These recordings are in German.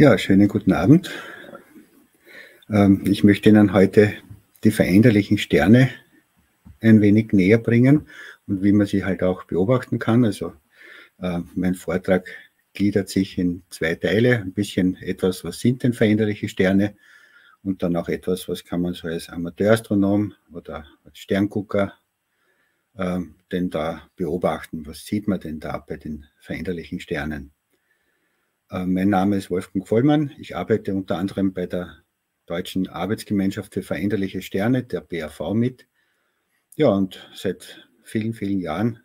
Ja, schönen guten Abend. Ähm, ich möchte Ihnen heute die veränderlichen Sterne ein wenig näher bringen und wie man sie halt auch beobachten kann. Also äh, mein Vortrag gliedert sich in zwei Teile. Ein bisschen etwas, was sind denn veränderliche Sterne und dann auch etwas, was kann man so als Amateurastronom oder als Sterngucker äh, denn da beobachten. Was sieht man denn da bei den veränderlichen Sternen? Äh, mein Name ist Wolfgang Vollmann. Ich arbeite unter anderem bei der Deutschen Arbeitsgemeinschaft für veränderliche Sterne, der BAV, mit. Ja, und seit vielen, vielen Jahren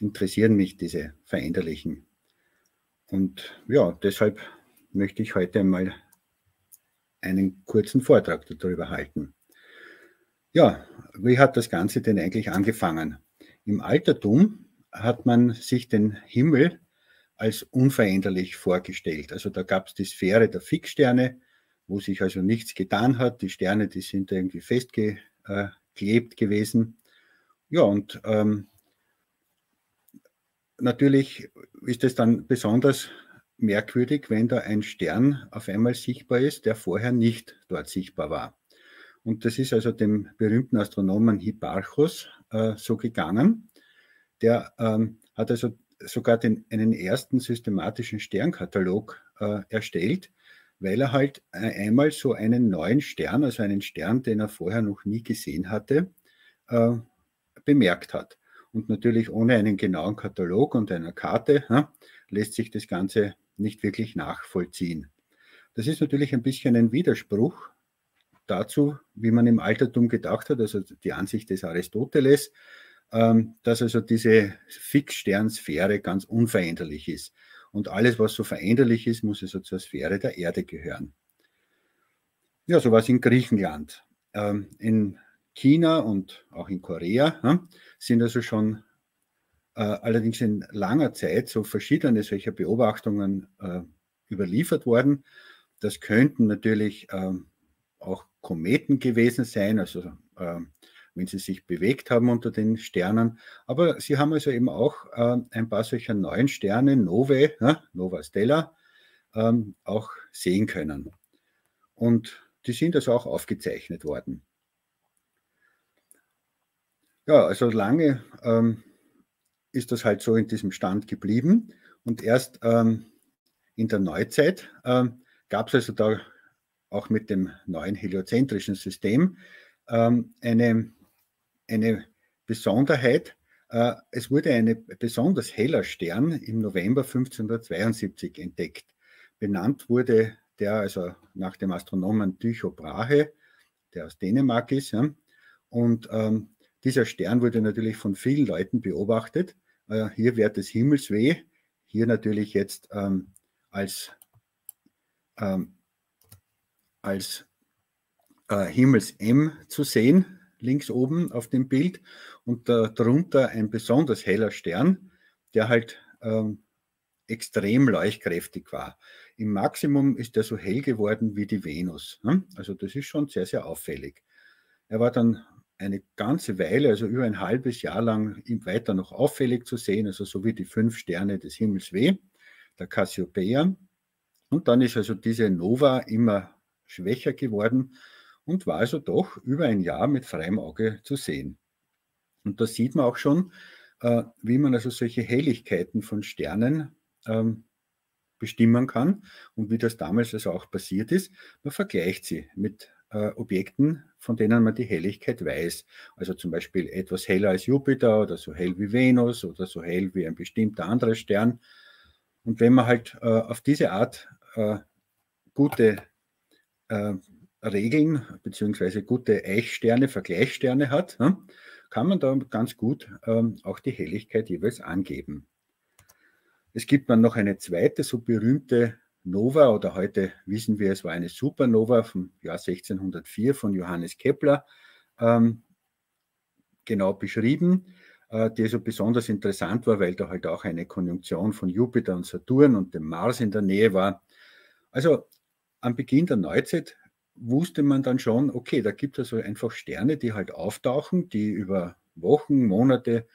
interessieren mich diese veränderlichen. Und ja, deshalb möchte ich heute mal einen kurzen Vortrag darüber halten. Ja, wie hat das Ganze denn eigentlich angefangen? Im Altertum hat man sich den Himmel als unveränderlich vorgestellt. Also da gab es die Sphäre der Fixsterne, wo sich also nichts getan hat. Die Sterne, die sind irgendwie festgeklebt gewesen. Ja, und ähm, natürlich ist es dann besonders merkwürdig, wenn da ein Stern auf einmal sichtbar ist, der vorher nicht dort sichtbar war. Und das ist also dem berühmten Astronomen Hipparchus äh, so gegangen. Der ähm, hat also sogar den, einen ersten systematischen Sternkatalog äh, erstellt, weil er halt einmal so einen neuen Stern, also einen Stern, den er vorher noch nie gesehen hatte, äh, bemerkt hat. Und natürlich ohne einen genauen Katalog und einer Karte ja, lässt sich das Ganze nicht wirklich nachvollziehen. Das ist natürlich ein bisschen ein Widerspruch dazu, wie man im Altertum gedacht hat, also die Ansicht des Aristoteles, dass also diese Fixsternsphäre ganz unveränderlich ist. Und alles, was so veränderlich ist, muss also zur Sphäre der Erde gehören. Ja, so was in Griechenland. Ähm, in China und auch in Korea sind also schon äh, allerdings in langer Zeit so verschiedene solcher Beobachtungen äh, überliefert worden. Das könnten natürlich ähm, auch Kometen gewesen sein, also wenn sie sich bewegt haben unter den Sternen. Aber sie haben also eben auch äh, ein paar solcher neuen Sterne, Novae, ja, Nova Stella, ähm, auch sehen können. Und die sind also auch aufgezeichnet worden. Ja, also lange ähm, ist das halt so in diesem Stand geblieben. Und erst ähm, in der Neuzeit ähm, gab es also da auch mit dem neuen heliozentrischen System ähm, eine eine Besonderheit. Äh, es wurde ein besonders heller Stern im November 1572 entdeckt. Benannt wurde der also nach dem Astronomen Tycho Brahe, der aus Dänemark ist. Ja. Und ähm, dieser Stern wurde natürlich von vielen Leuten beobachtet. Äh, hier wird des Himmels weh, hier natürlich jetzt ähm, als, ähm, als äh, Himmels M zu sehen, links oben auf dem Bild und darunter ein besonders heller Stern, der halt ähm, extrem leuchtkräftig war. Im Maximum ist er so hell geworden wie die Venus. Ne? Also das ist schon sehr, sehr auffällig. Er war dann eine ganze Weile, also über ein halbes Jahr lang, weiter noch auffällig zu sehen, also so wie die fünf Sterne des Himmels weh, der Cassiopeia. Und dann ist also diese Nova immer schwächer geworden und war also doch über ein Jahr mit freiem Auge zu sehen. Und da sieht man auch schon, äh, wie man also solche Helligkeiten von Sternen ähm, bestimmen kann und wie das damals also auch passiert ist. Man vergleicht sie mit äh, Objekten, von denen man die Helligkeit weiß. Also zum Beispiel etwas heller als Jupiter oder so hell wie Venus oder so hell wie ein bestimmter anderer Stern. Und wenn man halt äh, auf diese Art gute Regeln beziehungsweise gute Eichsterne, Vergleichssterne hat, kann man da ganz gut ähm, auch die Helligkeit jeweils angeben. Es gibt dann noch eine zweite so berühmte Nova oder heute wissen wir, es war eine Supernova vom Jahr 1604 von Johannes Kepler ähm, genau beschrieben, äh, die so besonders interessant war, weil da halt auch eine Konjunktion von Jupiter und Saturn und dem Mars in der Nähe war. Also am Beginn der Neuzeit wusste man dann schon, okay, da gibt es also einfach Sterne, die halt auftauchen, die über Wochen, Monate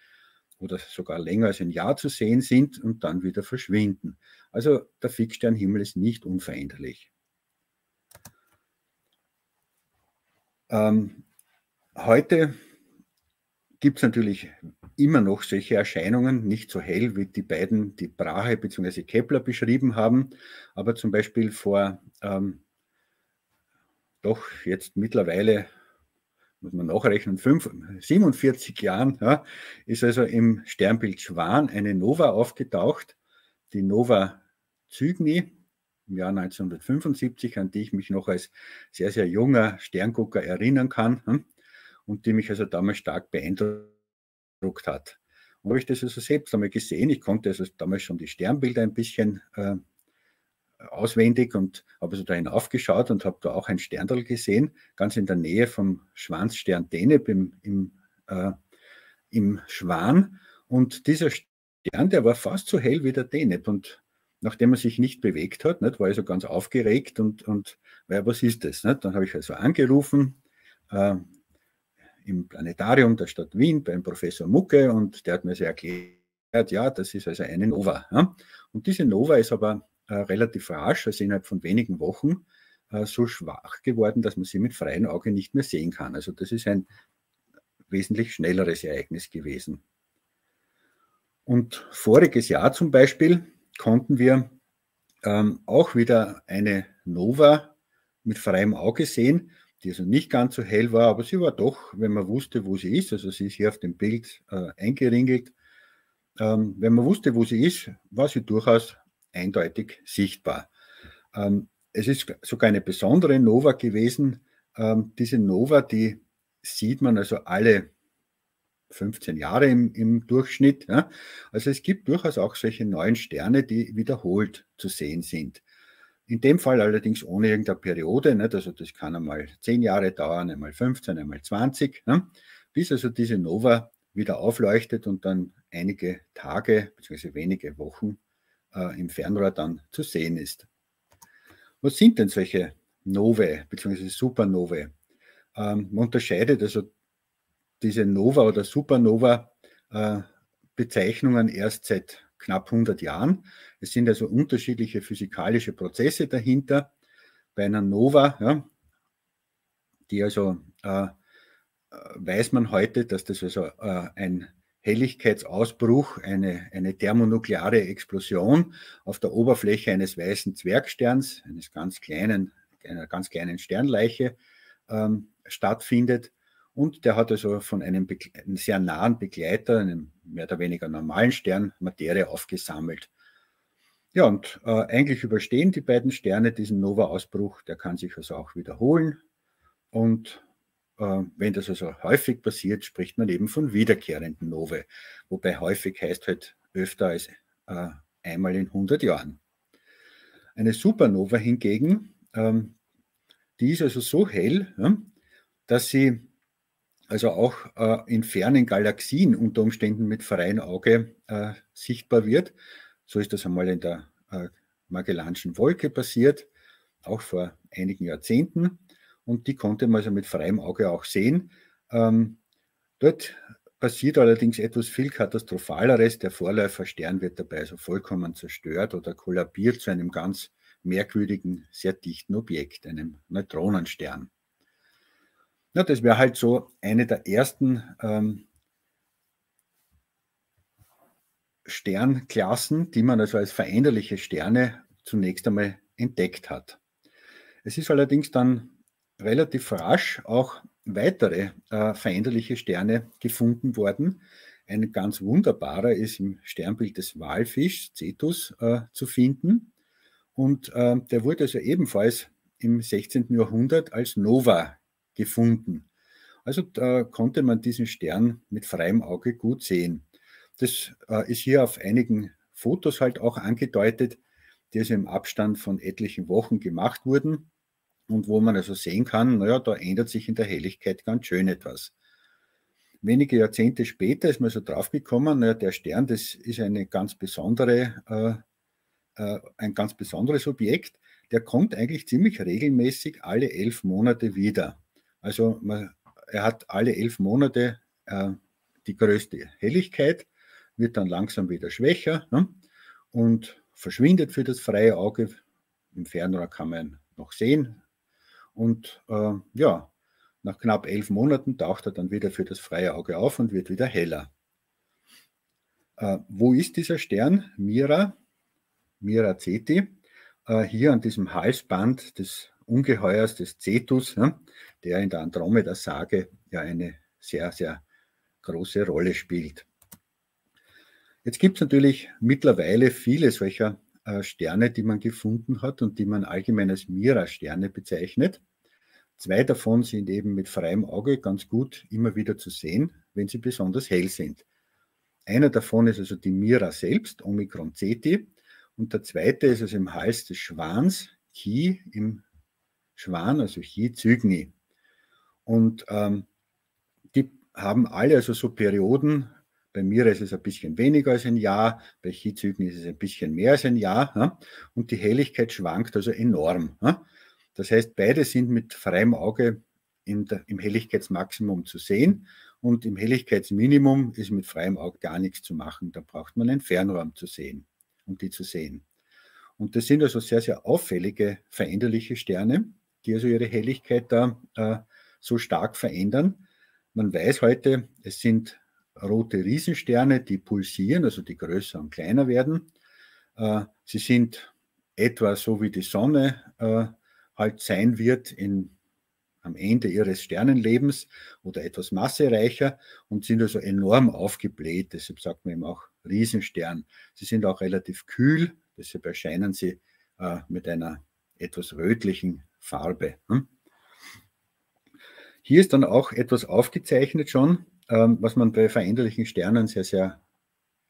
oder sogar länger als ein Jahr zu sehen sind und dann wieder verschwinden. Also der Fixsternhimmel ist nicht unveränderlich. Ähm, heute gibt es natürlich immer noch solche Erscheinungen, nicht so hell, wie die beiden, die Brahe bzw. Kepler beschrieben haben, aber zum Beispiel vor ähm, doch jetzt mittlerweile, muss man nachrechnen, 5, 47 Jahren, ja, ist also im Sternbild Schwan eine Nova aufgetaucht, die Nova Cygni im Jahr 1975, an die ich mich noch als sehr, sehr junger Sterngucker erinnern kann hm, und die mich also damals stark beeindruckt hat. Und habe ich das also selbst einmal gesehen. Ich konnte also damals schon die Sternbilder ein bisschen äh, auswendig und habe also da hinaufgeschaut und habe da auch ein Sterndal gesehen, ganz in der Nähe vom Schwanzstern Deneb im, im, äh, im Schwan. Und dieser Stern, der war fast so hell wie der Deneb. Und nachdem er sich nicht bewegt hat, nicht, war ich so ganz aufgeregt und, und ja, was ist das? Nicht? Dann habe ich also angerufen äh, im Planetarium der Stadt Wien beim Professor Mucke und der hat mir so erklärt, ja, das ist also eine Nova. Ja? Und diese Nova ist aber relativ rasch, also innerhalb von wenigen Wochen, äh, so schwach geworden, dass man sie mit freiem Auge nicht mehr sehen kann. Also das ist ein wesentlich schnelleres Ereignis gewesen. Und voriges Jahr zum Beispiel konnten wir ähm, auch wieder eine Nova mit freiem Auge sehen, die also nicht ganz so hell war, aber sie war doch, wenn man wusste, wo sie ist, also sie ist hier auf dem Bild äh, eingeringelt, ähm, wenn man wusste, wo sie ist, war sie durchaus eindeutig sichtbar. Ähm, es ist sogar eine besondere Nova gewesen. Ähm, diese Nova, die sieht man also alle 15 Jahre im, im Durchschnitt. Ja. Also es gibt durchaus auch solche neuen Sterne, die wiederholt zu sehen sind. In dem Fall allerdings ohne irgendeine Periode. Nicht? Also das kann einmal 10 Jahre dauern, einmal 15, einmal 20, ja. bis also diese Nova wieder aufleuchtet und dann einige Tage bzw. wenige Wochen äh, im Fernrohr dann zu sehen ist. Was sind denn solche Novae bzw. Supernovae? Ähm, man unterscheidet also diese Nova oder Supernova äh, Bezeichnungen erst seit knapp 100 Jahren. Es sind also unterschiedliche physikalische Prozesse dahinter. Bei einer Nova, ja, die also äh, weiß man heute, dass das also äh, ein Helligkeitsausbruch, eine, eine thermonukleare Explosion auf der Oberfläche eines weißen Zwergsterns, eines ganz kleinen, einer ganz kleinen Sternleiche ähm, stattfindet. Und der hat also von einem, einem, sehr nahen Begleiter, einem mehr oder weniger normalen Stern, Materie aufgesammelt. Ja, und äh, eigentlich überstehen die beiden Sterne diesen Nova-Ausbruch. Der kann sich also auch wiederholen. Und wenn das also häufig passiert, spricht man eben von wiederkehrenden Novae. Wobei häufig heißt halt öfter als äh, einmal in 100 Jahren. Eine Supernova hingegen, ähm, die ist also so hell, dass sie also auch äh, in fernen Galaxien unter Umständen mit freiem Auge äh, sichtbar wird. So ist das einmal in der äh, Magellanischen Wolke passiert, auch vor einigen Jahrzehnten. Und die konnte man also mit freiem Auge auch sehen. Ähm, dort passiert allerdings etwas viel Katastrophaleres. Der Vorläuferstern wird dabei also vollkommen zerstört oder kollabiert zu einem ganz merkwürdigen, sehr dichten Objekt, einem Neutronenstern. Ja, das wäre halt so eine der ersten ähm, Sternklassen, die man also als veränderliche Sterne zunächst einmal entdeckt hat. Es ist allerdings dann relativ rasch auch weitere äh, veränderliche Sterne gefunden worden. Ein ganz wunderbarer ist im Sternbild des Walfischs, Cetus, äh, zu finden. Und äh, der wurde also ebenfalls im 16. Jahrhundert als Nova gefunden. Also da konnte man diesen Stern mit freiem Auge gut sehen. Das äh, ist hier auf einigen Fotos halt auch angedeutet, die also im Abstand von etlichen Wochen gemacht wurden und wo man also sehen kann, naja, da ändert sich in der Helligkeit ganz schön etwas. Wenige Jahrzehnte später ist man so draufgekommen, naja, der Stern, das ist eine ganz besondere, äh, äh, ein ganz besonderes Objekt. Der kommt eigentlich ziemlich regelmäßig alle elf Monate wieder. Also man, er hat alle elf Monate äh, die größte Helligkeit, wird dann langsam wieder schwächer ne? und verschwindet für das freie Auge. Im Fernrohr kann man noch sehen. Und äh, ja, nach knapp elf Monaten taucht er dann wieder für das freie Auge auf und wird wieder heller. Äh, wo ist dieser Stern? Mira, Mira Ceti. Äh, hier an diesem Halsband des Ungeheuers des Cetus, ja, der in der Andromeda-Sage ja eine sehr, sehr große Rolle spielt. Jetzt gibt es natürlich mittlerweile viele solcher Sterne, die man gefunden hat und die man allgemein als Mira-Sterne bezeichnet. Zwei davon sind eben mit freiem Auge ganz gut immer wieder zu sehen, wenn sie besonders hell sind. Einer davon ist also die Mira selbst, Omikron Ceti, und der zweite ist also im Hals des Schwans, Chi im Schwan, also Chi Zygni. Und ähm, die haben alle also so Perioden, bei mir ist es ein bisschen weniger als ein Jahr, bei Zygni ist es ein bisschen mehr als ein Jahr. Ja? Und die Helligkeit schwankt also enorm. Das heißt, beide sind mit freiem Auge der, im Helligkeitsmaximum zu sehen und im Helligkeitsminimum ist mit freiem Auge gar nichts zu machen. Da braucht man ein Fernrohr zu sehen, um die zu sehen. Und das sind also sehr, sehr auffällige veränderliche Sterne, die also ihre Helligkeit da äh, so stark verändern. Man weiß heute, es sind rote Riesensterne, die pulsieren, also die größer und kleiner werden. Äh, sie sind etwa so wie die Sonne äh, halt sein wird in, am Ende ihres Sternenlebens oder etwas massereicher und sind also enorm aufgebläht. Deshalb sagt man eben auch Riesenstern. Sie sind auch relativ kühl, deshalb erscheinen sie äh, mit einer etwas rötlichen Farbe. Hm? Hier ist dann auch etwas aufgezeichnet schon, ähm, was man bei veränderlichen Sternen sehr, sehr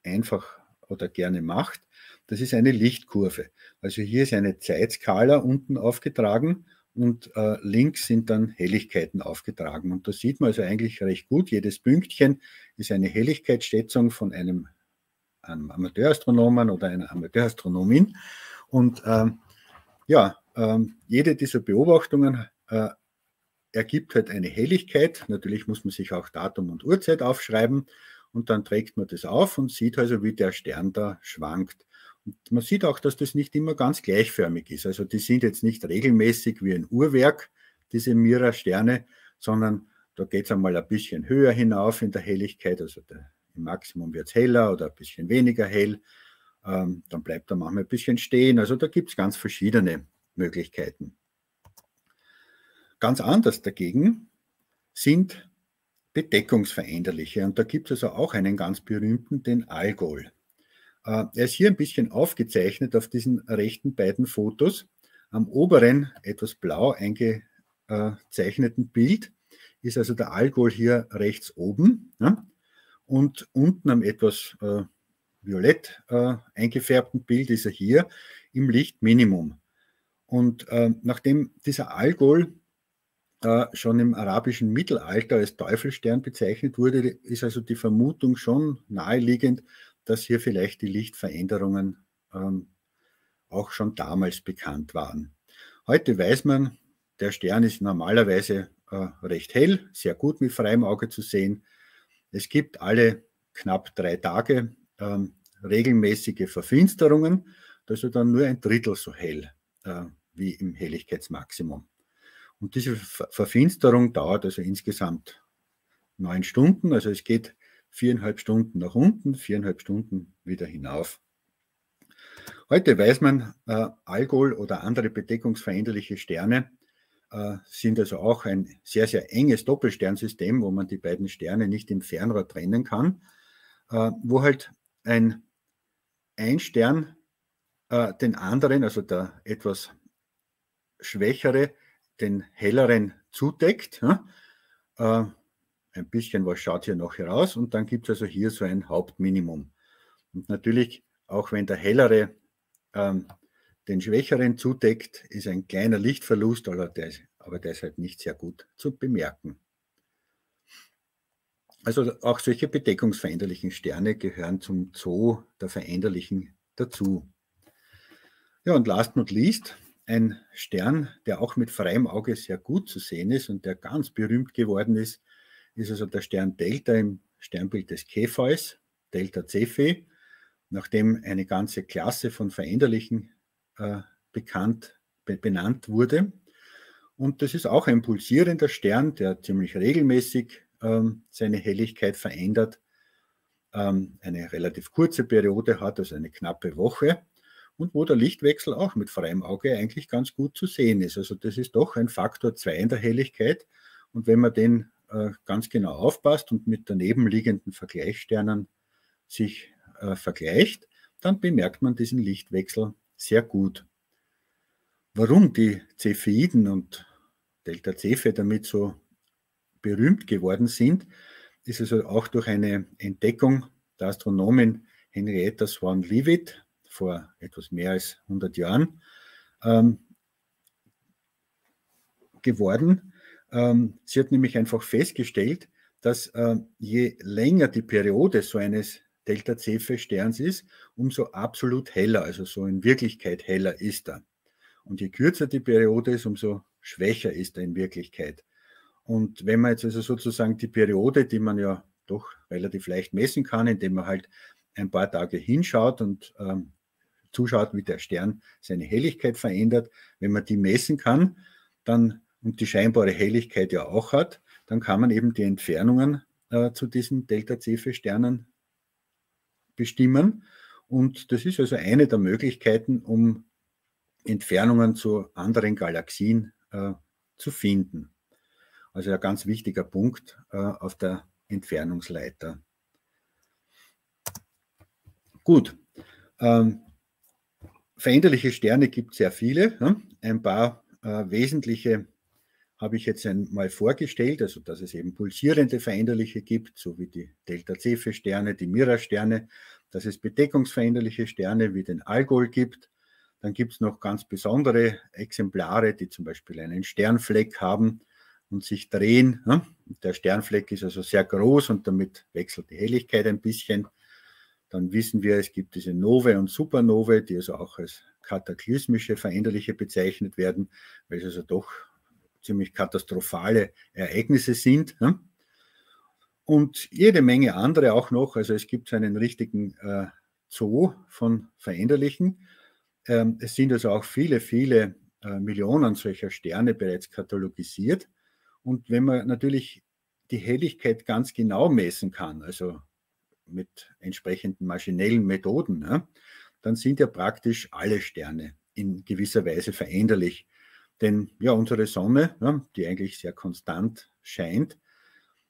einfach oder gerne macht. Das ist eine Lichtkurve. Also hier ist eine Zeitskala unten aufgetragen und äh, links sind dann Helligkeiten aufgetragen. Und da sieht man also eigentlich recht gut, jedes Pünktchen ist eine Helligkeitsschätzung von einem, einem Amateurastronomen oder einer Amateurastronomin. Und ähm, ja, ähm, jede dieser Beobachtungen äh, ergibt halt eine Helligkeit. Natürlich muss man sich auch Datum und Uhrzeit aufschreiben und dann trägt man das auf und sieht also, wie der Stern da schwankt. Und man sieht auch, dass das nicht immer ganz gleichförmig ist. Also die sind jetzt nicht regelmäßig wie ein Uhrwerk, diese Mira-Sterne, sondern da geht es einmal ein bisschen höher hinauf in der Helligkeit. Also der, im Maximum wird es heller oder ein bisschen weniger hell. Ähm, dann bleibt er manchmal ein bisschen stehen. Also da gibt es ganz verschiedene Möglichkeiten. Ganz anders dagegen sind Bedeckungsveränderliche. Und da gibt es also auch einen ganz berühmten, den Algol. Äh, er ist hier ein bisschen aufgezeichnet auf diesen rechten beiden Fotos. Am oberen, etwas blau eingezeichneten Bild ist also der Alkohol hier rechts oben. Und unten am etwas äh, violett äh, eingefärbten Bild ist er hier im Lichtminimum. Und nachdem dieser Alkohol äh, schon im arabischen Mittelalter als Teufelstern bezeichnet wurde, ist also die Vermutung schon naheliegend, dass hier vielleicht die Lichtveränderungen ähm, auch schon damals bekannt waren. Heute weiß man, der Stern ist normalerweise äh, recht hell, sehr gut mit freiem Auge zu sehen. Es gibt alle knapp drei Tage ähm, regelmäßige Verfinsterungen, das ist dann nur ein Drittel so hell äh, wie im Helligkeitsmaximum. Und diese Verfinsterung dauert also insgesamt neun Stunden. Also es geht viereinhalb Stunden nach unten, viereinhalb Stunden wieder hinauf. Heute weiß man, äh, Alkohol oder andere bedeckungsveränderliche Sterne äh, sind also auch ein sehr, sehr enges Doppelsternsystem, wo man die beiden Sterne nicht im Fernrohr trennen kann, äh, wo halt ein, ein Stern äh, den anderen, also der etwas schwächere, den helleren zudeckt. Äh, ein bisschen was schaut hier noch heraus und dann gibt es also hier so ein Hauptminimum. Und natürlich, auch wenn der hellere ähm, den schwächeren zudeckt, ist ein kleiner Lichtverlust, aber der, ist, aber der ist halt nicht sehr gut zu bemerken. Also auch solche bedeckungsveränderlichen Sterne gehören zum Zoo der Veränderlichen dazu. Ja, und last not least, ein Stern, der auch mit freiem Auge sehr gut zu sehen ist und der ganz berühmt geworden ist, ist also der Stern Delta im Sternbild des Käfers, Delta Cephei. nachdem eine ganze Klasse von Veränderlichen äh, bekannt, be benannt wurde. Und das ist auch ein pulsierender Stern, der ziemlich regelmäßig ähm, seine Helligkeit verändert, ähm, eine relativ kurze Periode hat, also eine knappe Woche, und wo der Lichtwechsel auch mit freiem Auge eigentlich ganz gut zu sehen ist. Also das ist doch ein Faktor 2 in der Helligkeit. Und wenn man den äh, ganz genau aufpasst und mit daneben liegenden Vergleichssternen sich äh, vergleicht, dann bemerkt man diesen Lichtwechsel sehr gut. Warum die Cepheiden und Delta Cephe damit so berühmt geworden sind, ist also auch durch eine Entdeckung der Astronomin Henrietta Swan Leavitt vor etwas mehr als 100 Jahren ähm, geworden. Ähm, sie hat nämlich einfach festgestellt, dass äh, je länger die Periode so eines Delta Cephe Sterns ist, umso absolut heller, also so in Wirklichkeit heller ist er. Und je kürzer die Periode ist, umso schwächer ist er in Wirklichkeit. Und wenn man jetzt also sozusagen die Periode, die man ja doch relativ leicht messen kann, indem man halt ein paar Tage hinschaut und ähm, zuschaut, wie der Stern seine Helligkeit verändert, wenn man die messen kann, dann und die scheinbare Helligkeit ja auch hat, dann kann man eben die Entfernungen äh, zu diesen Delta-Cephe-Sternen bestimmen. Und das ist also eine der Möglichkeiten, um Entfernungen zu anderen Galaxien äh, zu finden. Also ein ganz wichtiger Punkt äh, auf der Entfernungsleiter. Gut. Ähm, veränderliche Sterne gibt es sehr viele. Ein paar äh, wesentliche habe ich jetzt einmal vorgestellt, also dass es eben pulsierende Veränderliche gibt, so wie die Delta-Cephe-Sterne, die Mira-Sterne, dass es bedeckungsveränderliche Sterne wie den Algol gibt. Dann gibt es noch ganz besondere Exemplare, die zum Beispiel einen Sternfleck haben und sich drehen. Der Sternfleck ist also sehr groß und damit wechselt die Helligkeit ein bisschen. Dann wissen wir, es gibt diese Nove und Supernove, die also auch als kataklysmische Veränderliche bezeichnet werden, weil es also doch ziemlich katastrophale Ereignisse sind. Ne? Und jede Menge andere auch noch. Also es gibt einen richtigen äh, Zoo von Veränderlichen. Ähm, es sind also auch viele, viele äh, Millionen solcher Sterne bereits katalogisiert. Und wenn man natürlich die Helligkeit ganz genau messen kann, also mit entsprechenden maschinellen Methoden, ne, dann sind ja praktisch alle Sterne in gewisser Weise veränderlich. Denn ja, unsere Sonne, ja, die eigentlich sehr konstant scheint,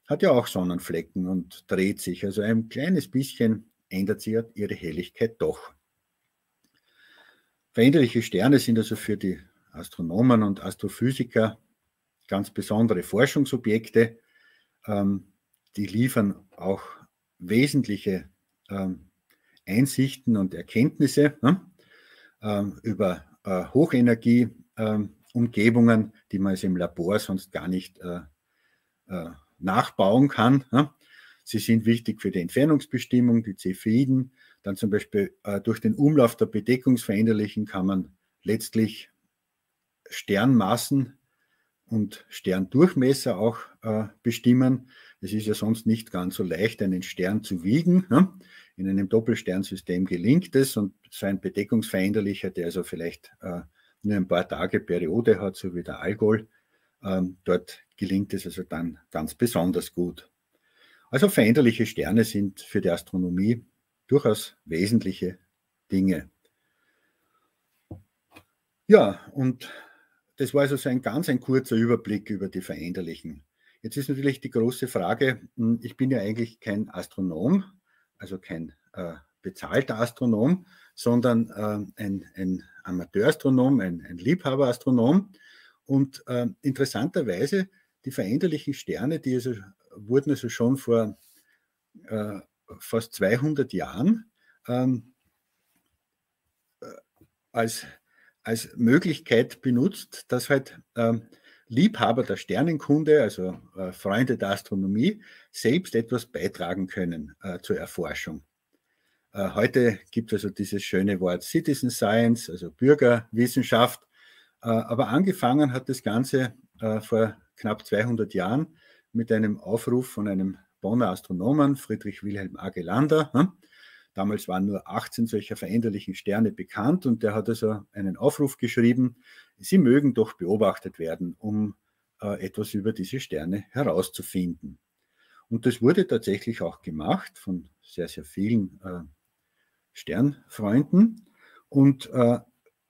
hat ja auch Sonnenflecken und dreht sich. Also ein kleines bisschen ändert sie ihre Helligkeit doch. Veränderliche Sterne sind also für die Astronomen und Astrophysiker ganz besondere Forschungsobjekte. Ähm, die liefern auch wesentliche ähm, Einsichten und Erkenntnisse ne, ähm, über äh, Hochenergie, ähm, die man also im Labor sonst gar nicht äh, äh, nachbauen kann. Ja. Sie sind wichtig für die Entfernungsbestimmung, die Cepheiden. Dann zum Beispiel durch den Umlauf der Bedeckungsveränderlichen kann man letztlich Sternmassen und Sterndurchmesser auch äh, bestimmen. Es ist ja sonst nicht ganz so leicht, einen Stern zu wiegen. In einem Doppelsternsystem gelingt es und so ein Bedeckungsveränderlicher, der also vielleicht äh, nur ein paar Tage Periode hat, so wie der Algol, ähm, dort gelingt es also dann ganz besonders gut. Also veränderliche Sterne sind für die Astronomie durchaus wesentliche Dinge. Ja, und das war also so ein ganz ein kurzer Überblick über die Veränderlichen. Jetzt ist natürlich die große Frage, hm, ich bin ja eigentlich kein Astronom, also kein äh, bezahlter Astronom, sondern äh, ein, ein Amateurastronom, ein, ein Liebhaberastronom. Und äh, interessanterweise, die veränderlichen Sterne, die also, wurden also schon vor äh, fast 200 Jahren ähm, äh, als, als Möglichkeit benutzt, dass halt ähm, Liebhaber der Sternenkunde, also äh, Freunde der Astronomie, selbst etwas beitragen können äh, zur Erforschung. Äh, heute gibt es also dieses schöne Wort Citizen Science, also Bürgerwissenschaft. Äh, aber angefangen hat das Ganze äh, vor knapp 200 Jahren mit einem Aufruf von einem Bonner Astronomen, Friedrich Wilhelm Agelander, Damals waren nur 18 solcher veränderlichen Sterne bekannt und der hat also einen Aufruf geschrieben, sie mögen doch beobachtet werden, um äh, etwas über diese Sterne herauszufinden. Und das wurde tatsächlich auch gemacht von sehr, sehr vielen äh, Sternfreunden. Und äh,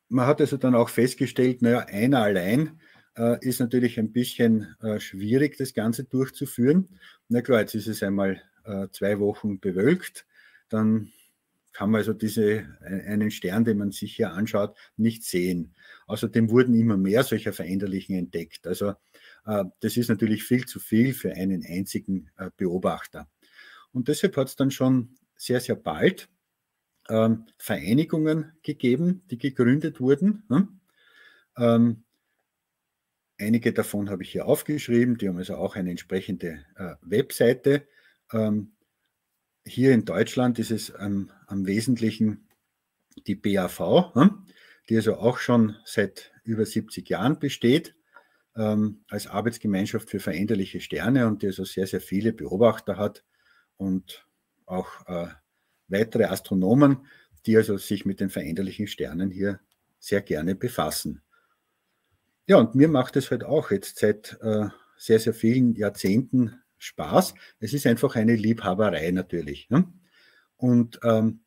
man hat also dann auch festgestellt, naja, einer allein äh, ist natürlich ein bisschen äh, schwierig, das Ganze durchzuführen. Na klar, jetzt ist es einmal äh, zwei Wochen bewölkt, dann kann man also diese, einen Stern, den man sich hier anschaut, nicht sehen. Außerdem wurden immer mehr solcher Veränderlichen entdeckt. Also äh, das ist natürlich viel zu viel für einen einzigen äh, Beobachter. Und deshalb hat es dann schon sehr, sehr bald ähm, Vereinigungen gegeben, die gegründet wurden. Hm? Ähm, einige davon habe ich hier aufgeschrieben, die haben also auch eine entsprechende äh, Webseite. Ähm, hier in Deutschland ist es am Wesentlichen die BAV, hm? die also auch schon seit über 70 Jahren besteht ähm, als Arbeitsgemeinschaft für veränderliche Sterne und die also sehr, sehr viele Beobachter hat und auch äh, weitere Astronomen, die also sich mit den veränderlichen Sternen hier sehr gerne befassen. Ja, und mir macht es halt auch jetzt seit äh, sehr, sehr vielen Jahrzehnten Spaß. Es ist einfach eine Liebhaberei natürlich. Ne? Und ähm,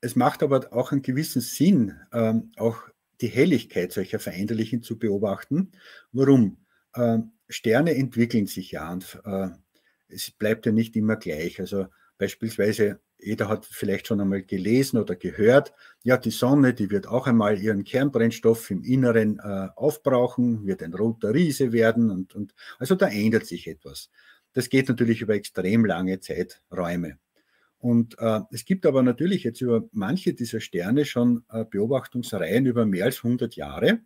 es macht aber auch einen gewissen Sinn, ähm, auch die Helligkeit solcher Veränderlichen zu beobachten. Warum? Äh, Sterne entwickeln sich ja und äh, es bleibt ja nicht immer gleich. Also beispielsweise, jeder hat vielleicht schon einmal gelesen oder gehört, ja, die Sonne, die wird auch einmal ihren Kernbrennstoff im Inneren äh, aufbrauchen, wird ein roter Riese werden und, und also da ändert sich etwas. Das geht natürlich über extrem lange Zeiträume. Und äh, es gibt aber natürlich jetzt über manche dieser Sterne schon äh, Beobachtungsreihen über mehr als 100 Jahre.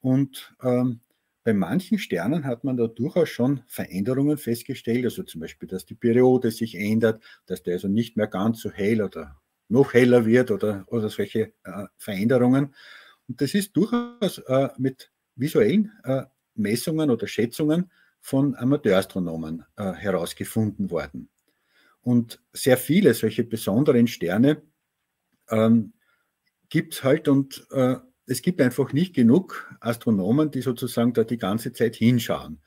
Und ähm, bei manchen Sternen hat man da durchaus schon Veränderungen festgestellt, also zum Beispiel, dass die Periode sich ändert, dass der also nicht mehr ganz so hell oder noch heller wird oder, oder solche äh, Veränderungen. Und das ist durchaus äh, mit visuellen äh, Messungen oder Schätzungen von Amateurastronomen äh, herausgefunden worden. Und sehr viele solche besonderen Sterne ähm, gibt es halt und äh, es gibt einfach nicht genug Astronomen, die sozusagen da die ganze Zeit hinschauen.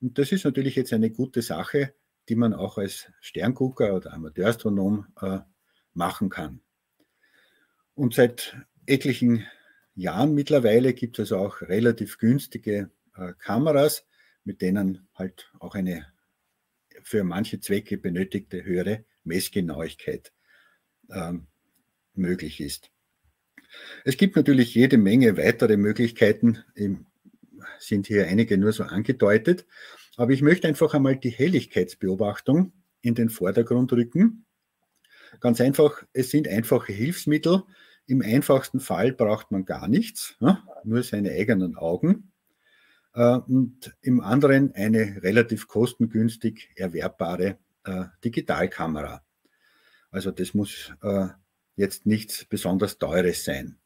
Und das ist natürlich jetzt eine gute Sache, die man auch als Sterngucker oder Amateurastronom äh, machen kann. Und seit etlichen Jahren mittlerweile gibt es also auch relativ günstige äh, Kameras, mit denen halt auch eine für manche Zwecke benötigte höhere Messgenauigkeit ähm, möglich ist. Es gibt natürlich jede Menge weitere Möglichkeiten, sind hier einige nur so angedeutet, aber ich möchte einfach einmal die Helligkeitsbeobachtung in den Vordergrund rücken. Ganz einfach, es sind einfache Hilfsmittel. Im einfachsten Fall braucht man gar nichts, nur seine eigenen Augen. Äh, und im anderen eine relativ kostengünstig erwerbbare äh, Digitalkamera. Also das muss äh, jetzt nichts besonders Teures sein.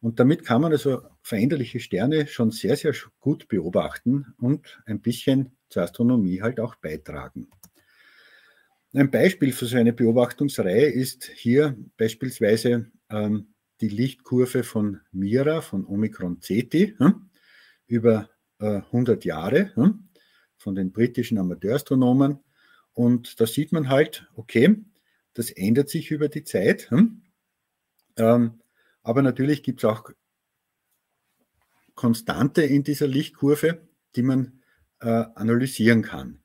Und damit kann man also veränderliche Sterne schon sehr, sehr gut beobachten und ein bisschen zur Astronomie halt auch beitragen. Ein Beispiel für so eine Beobachtungsreihe ist hier beispielsweise ähm, die Lichtkurve von Mira, von Omikron Ceti, hm, über 100 äh, Jahre hm, von den britischen Amateurastronomen. Und da sieht man halt, okay, das ändert sich über die Zeit. Hm. Ähm, aber natürlich gibt es auch Konstante in dieser Lichtkurve, die man äh, analysieren kann.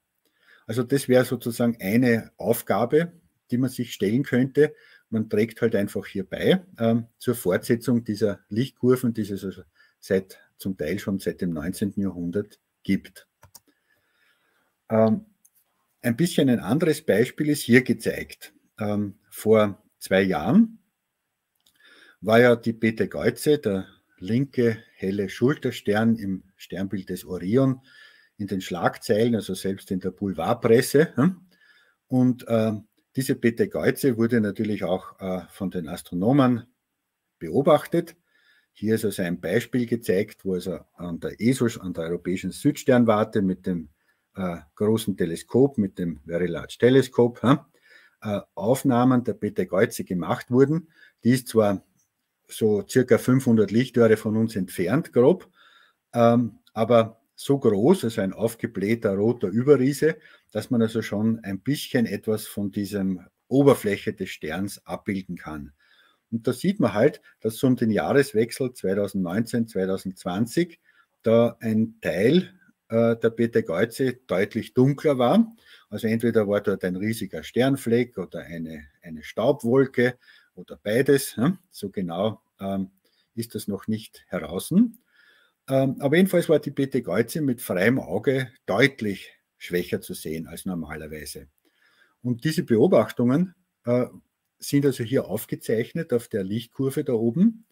Also das wäre sozusagen eine Aufgabe, die man sich stellen könnte. Man trägt halt einfach hier bei ähm, zur Fortsetzung dieser Lichtkurven, die es also seit zum Teil schon seit dem 19. Jahrhundert gibt. Ähm, ein bisschen ein anderes Beispiel ist hier gezeigt. Ähm, vor zwei Jahren war ja die Beta Geuze, der linke helle Schulterstern im Sternbild des Orion, in den Schlagzeilen, also selbst in der Boulevardpresse. Hm? Und äh, diese Beta Geuze wurde natürlich auch äh, von den Astronomen beobachtet hier ist also ein Beispiel gezeigt, wo also an der ESO, an der Europäischen Südsternwarte mit dem äh, großen Teleskop, mit dem Very Large Teleskop, äh, Aufnahmen der Betelgeuse gemacht wurden. Die ist zwar so circa 500 Lichtjahre von uns entfernt, grob, ähm, aber so groß, also ein aufgeblähter roter Überriese, dass man also schon ein bisschen etwas von diesem Oberfläche des Sterns abbilden kann. Und da sieht man halt, dass so um den Jahreswechsel 2019, 2020 da ein Teil äh, der Betelgeuse deutlich dunkler war. Also entweder war dort ein riesiger Sternfleck oder eine, eine Staubwolke oder beides. Ja? So genau ähm, ist das noch nicht heraus. Ähm, aber jedenfalls war die Betelgeuse mit freiem Auge deutlich schwächer zu sehen als normalerweise. Und diese Beobachtungen äh, sind also hier aufgezeichnet auf der Lichtkurve da oben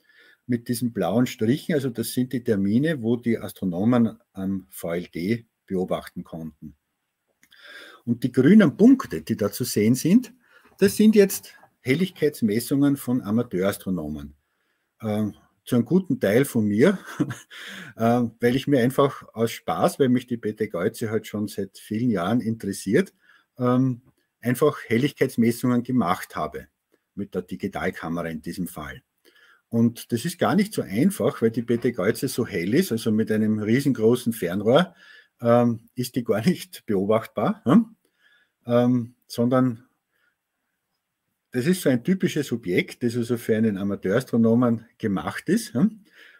mit diesen blauen Strichen. Also das sind die Termine, wo die Astronomen am VLD beobachten konnten. Und die grünen Punkte, die da zu sehen sind, das sind jetzt Helligkeitsmessungen von Amateurastronomen. Ähm, zu einem guten Teil von mir, äh, weil ich mir einfach aus Spaß, weil mich die Betelgeuse halt schon seit vielen Jahren interessiert, ähm, einfach Helligkeitsmessungen gemacht habe, mit der Digitalkamera in diesem Fall. Und das ist gar nicht so einfach, weil die Betelgeuse so hell ist, also mit einem riesengroßen Fernrohr ähm, ist die gar nicht beobachtbar, hm? ähm, sondern das ist so ein typisches Objekt, das also für einen Amateurastronomen gemacht ist,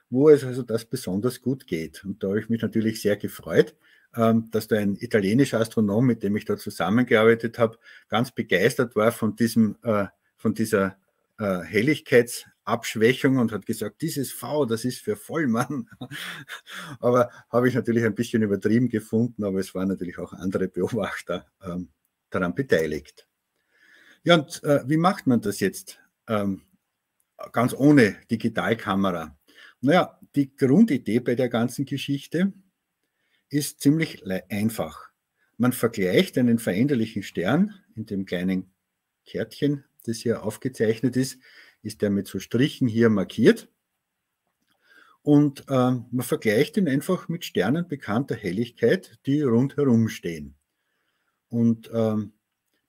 wo es also das besonders gut geht. Und da habe ich mich natürlich sehr gefreut, ähm, dass da ein italienischer Astronom, mit dem ich da zusammengearbeitet habe, ganz begeistert war von diesem, äh, von dieser äh, Helligkeitsabschwächung und hat gesagt, dieses V, das ist für Vollmann. aber habe ich natürlich ein bisschen übertrieben gefunden, aber es waren natürlich auch andere Beobachter ähm, daran beteiligt. Ja, und äh, wie macht man das jetzt ähm, ganz ohne Digitalkamera? Naja, die Grundidee bei der ganzen Geschichte ist ziemlich einfach. Man vergleicht einen veränderlichen Stern in dem kleinen Kärtchen, das hier aufgezeichnet ist, ist der mit so Strichen hier markiert. Und äh, man vergleicht ihn einfach mit Sternen bekannter Helligkeit, die rundherum stehen. Und ähm,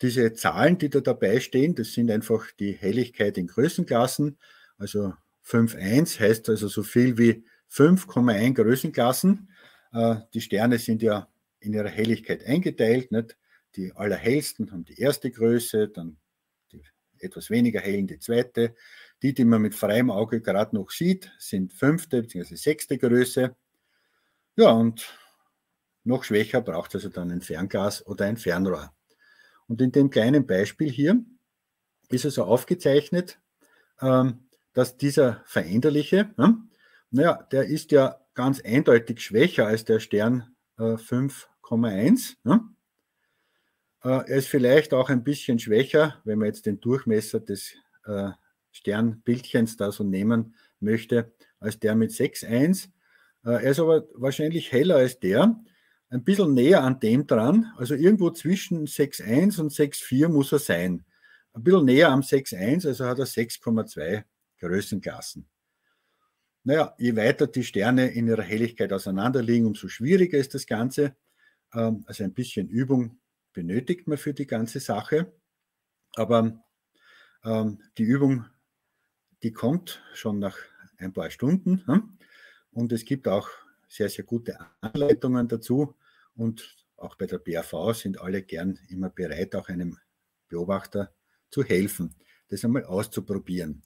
diese Zahlen, die da dabei stehen, das sind einfach die Helligkeit in Größenklassen. Also 5,1 heißt also so viel wie 5,1 Größenklassen. Äh, die Sterne sind ja in ihrer Helligkeit eingeteilt. Nicht? Die allerhellsten haben die erste Größe, dann die etwas weniger hellen die zweite. Die, die man mit freiem Auge gerade noch sieht, sind fünfte bzw. sechste Größe. Ja, und noch schwächer braucht also dann ein Fernglas oder ein Fernrohr. Und in dem kleinen Beispiel hier ist also aufgezeichnet, ähm, dass dieser Veränderliche, naja, der ist ja ganz eindeutig schwächer als der Stern 5,1. Äh, äh, er ist vielleicht auch ein bisschen schwächer, wenn man jetzt den Durchmesser des äh, Sternbildchens da so nehmen möchte, als der mit 6,1. er ist aber wahrscheinlich heller als der, ein bisschen näher an dem dran, also irgendwo zwischen 6,1 und 6,4 muss er sein. Ein bisschen näher am 6,1, also hat er 6,2 Größenklassen. Naja, je weiter die Sterne in ihrer Helligkeit auseinander liegen, umso schwieriger ist das Ganze. Ähm, also ein bisschen Übung benötigt man für die ganze Sache. Aber ähm, die Übung, die kommt schon nach ein paar Stunden. Hm? Und es gibt auch sehr, sehr gute Anleitungen dazu. Und auch bei der BAV sind alle gern immer bereit, auch einem Beobachter zu helfen, das einmal auszuprobieren.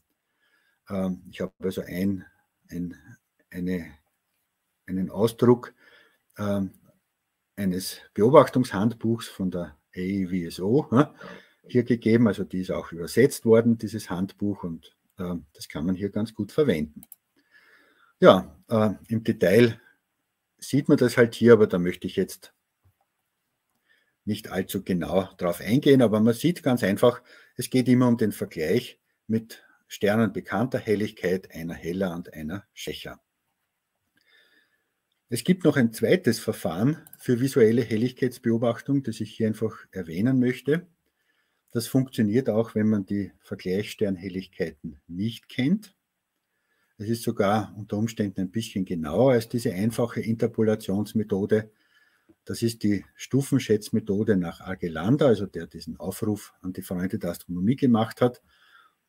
Ähm, ich habe also ein, ein, eine, einen Ausdruck ähm, eines Beobachtungshandbuchs von der AEWSO hier gegeben. Also die ist auch übersetzt worden, dieses Handbuch, und ähm, das kann man hier ganz gut verwenden. Ja, äh, im Detail sieht man das halt hier, aber da möchte ich jetzt nicht allzu genau drauf eingehen, aber man sieht ganz einfach, es geht immer um den Vergleich mit Sternen bekannter Helligkeit, einer heller und einer schwächer. Es gibt noch ein zweites Verfahren für visuelle Helligkeitsbeobachtung, das ich hier einfach erwähnen möchte. Das funktioniert auch, wenn man die Vergleichssternhelligkeiten nicht kennt. Es ist sogar unter Umständen ein bisschen genauer als diese einfache Interpolationsmethode. Das ist die Stufenschätzmethode nach Argelander, also der diesen Aufruf an die Freunde der Astronomie gemacht hat.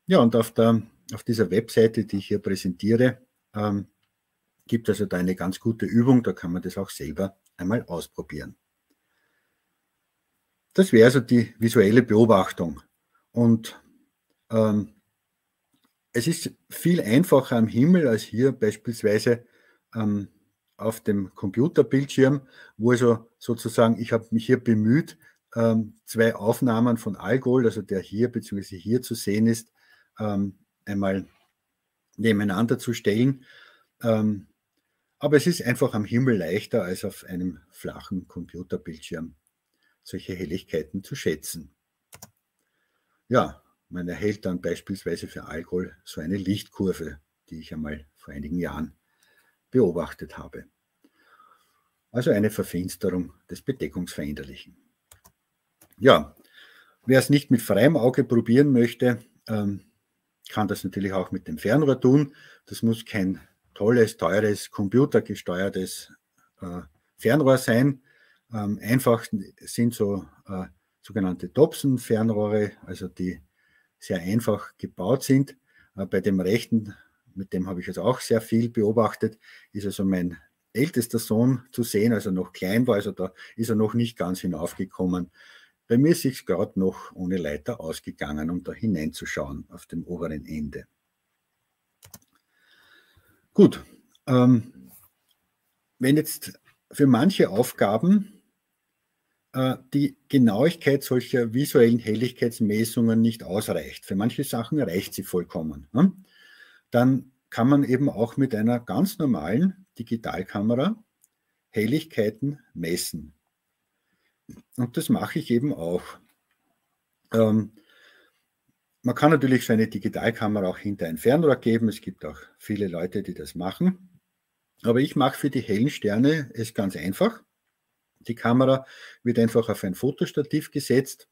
Ja, und auf, der, auf dieser Webseite, die ich hier präsentiere, ähm, gibt also da eine ganz gute Übung, da kann man das auch selber einmal ausprobieren. Das wäre also die visuelle Beobachtung. Und ähm, es ist viel einfacher am Himmel als hier beispielsweise ähm, auf dem Computerbildschirm, wo also sozusagen, ich habe mich hier bemüht, ähm, zwei Aufnahmen von Algol, also der hier bzw. hier zu sehen ist, ähm, einmal nebeneinander zu stellen. Ähm, aber es ist einfach am Himmel leichter als auf einem flachen Computerbildschirm solche Helligkeiten zu schätzen. Ja, man erhält dann beispielsweise für Alkohol so eine Lichtkurve, die ich einmal vor einigen Jahren beobachtet habe. Also eine Verfinsterung des Bedeckungsveränderlichen. Ja, wer es nicht mit freiem Auge probieren möchte, ähm, kann das natürlich auch mit dem Fernrohr tun. Das muss kein tolles, teures, computergesteuertes äh, Fernrohr sein. Ähm, einfach sind so äh, sogenannte Dobson-Fernrohre, also die sehr einfach gebaut sind. Äh, bei dem rechten, mit dem habe ich jetzt auch sehr viel beobachtet, ist also mein ältester Sohn zu sehen, also noch klein war, also da ist er noch nicht ganz hinaufgekommen. Bei mir ist es gerade noch ohne Leiter ausgegangen, um da hineinzuschauen auf dem oberen Ende. Gut, ähm, wenn jetzt für manche Aufgaben die Genauigkeit solcher visuellen Helligkeitsmessungen nicht ausreicht, für manche Sachen reicht sie vollkommen, dann kann man eben auch mit einer ganz normalen Digitalkamera Helligkeiten messen. Und das mache ich eben auch. Ähm, man kann natürlich so eine Digitalkamera auch hinter ein Fernrohr geben. Es gibt auch viele Leute, die das machen. Aber ich mache für die hellen Sterne es ganz einfach. Die Kamera wird einfach auf ein Fotostativ gesetzt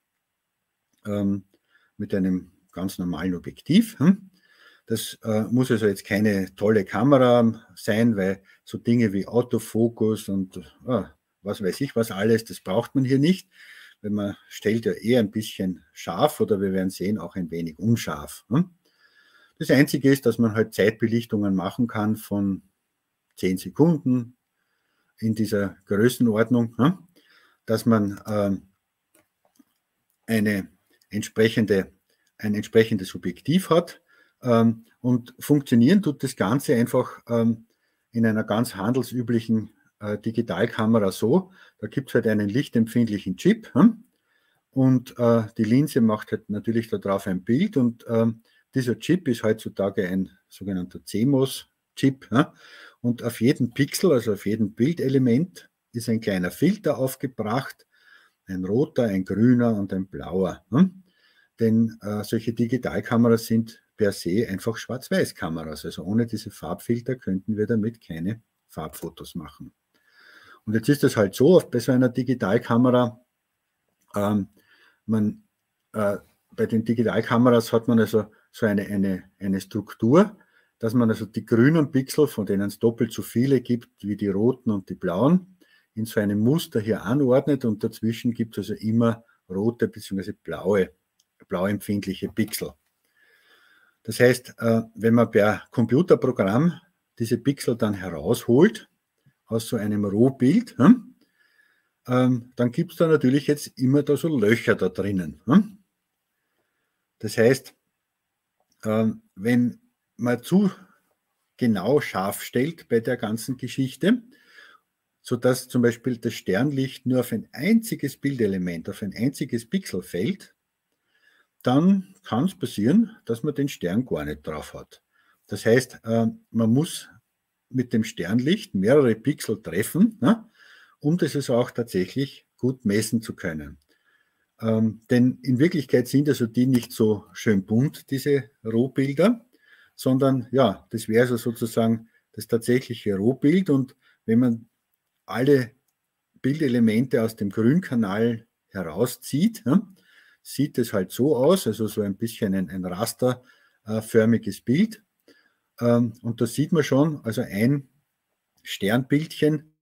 ähm, mit einem ganz normalen Objektiv. Hm? Das äh, muss also jetzt keine tolle Kamera sein, weil so Dinge wie Autofokus und äh, was weiß ich was alles, das braucht man hier nicht. Weil man stellt ja eher ein bisschen scharf oder wir werden sehen, auch ein wenig unscharf. Hm? Das Einzige ist, dass man halt Zeitbelichtungen machen kann von 10 Sekunden in dieser Größenordnung, hm? dass man ähm, eine entsprechende, ein entsprechendes Objektiv hat. Ähm, und funktionieren tut das Ganze einfach ähm, in einer ganz handelsüblichen äh, Digitalkamera so. Da gibt es halt einen lichtempfindlichen Chip hm? und äh, die Linse macht halt natürlich darauf ein Bild und dieser Chip ist heutzutage ein sogenannter CMOS-Chip. Und auf jedem Pixel, also auf jedem Bildelement, ist ein kleiner Filter aufgebracht, ein roter, ein grüner und ein blauer. Hm? Denn äh, solche Digitalkameras sind per se einfach Schwarz-Weiß-Kameras. Also ohne diese Farbfilter könnten wir damit keine Farbfotos machen. Und jetzt ist es halt so, bei so einer Digitalkamera, ähm, man, äh, bei den Digitalkameras hat man also so eine, eine, eine Struktur, dass man also die grünen Pixel, von denen es doppelt so viele gibt wie die roten und die blauen, in so einem Muster hier anordnet und dazwischen gibt es also immer rote bzw. blaue, blau empfindliche Pixel. Das heißt, äh, wenn man per Computerprogramm diese Pixel dann herausholt, aus so einem Rohbild, hm? ähm, dann gibt es da natürlich jetzt immer da so Löcher da drinnen. Hm? Das heißt, ähm, wenn man zu genau scharf stellt bei der ganzen Geschichte, sodass zum Beispiel das Sternlicht nur auf ein einziges Bildelement, auf ein einziges Pixel fällt, dann kann es passieren, dass man den Stern gar nicht drauf hat. Das heißt, äh, man muss mit dem Sternlicht mehrere Pixel treffen, ne, um das also auch tatsächlich gut messen zu können. Ähm, denn in Wirklichkeit sind also die nicht so schön bunt, diese Rohbilder, sondern ja, das wäre also sozusagen das tatsächliche Rohbild. Und wenn man alle Bildelemente aus dem Grünkanal herauszieht, ne, sieht es halt so aus, also so ein bisschen ein, ein rasterförmiges Bild. Ähm, und da sieht man schon, also ein Sternbildchen